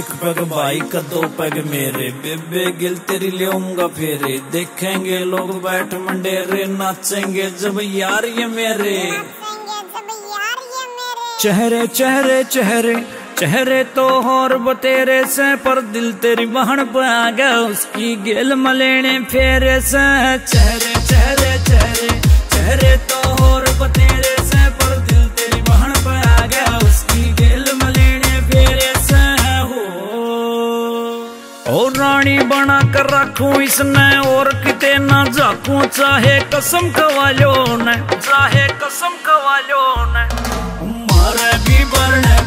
पग भाई का दो पग मेरे। बेबे गिल तेरी लेऊँगा फेरे। देखेंगे लोग बैठ मंडेरे, नाचेंगे जब यार ये मेरे। चेहरे चेहरे चेहरे चेहरे तो और बतेरे से, पर दिल तेरी बहन पे आ गया, उसकी गेल मलेने फेरे से। चेहरे चेहरे चेहरे चेहरे और रानी बना कर रखूँ इसने, और किते ना जाकूं चाहे कसम खवालो ने, चाहे कसम खवालो ने। मारे भी बरने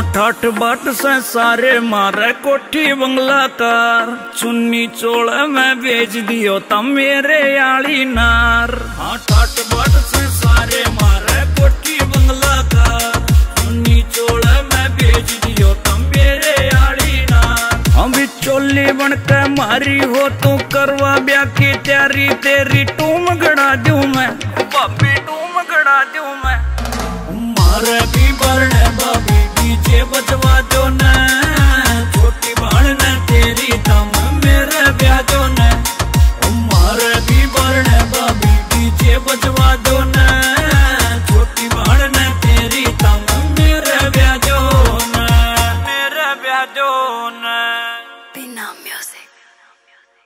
आठ बाट से सारे मारे कोठी बंगला कार चुन्नी चोड़ में बेच दियो तम मेरे आली नार। आठ आठ बाट से सारे मारे कोठी बंगला कार चुन्नी चोड़ में बेच दियो तम मेरे आली नार। हम भी चोली बन के मारी हो, तू करवा ब्याह की तैयारी तेरी टूम गड़ा दूँ मैं। भाभी टूम गड़ा दूँ मैं। मारे भी बरने मेरे ब्याजो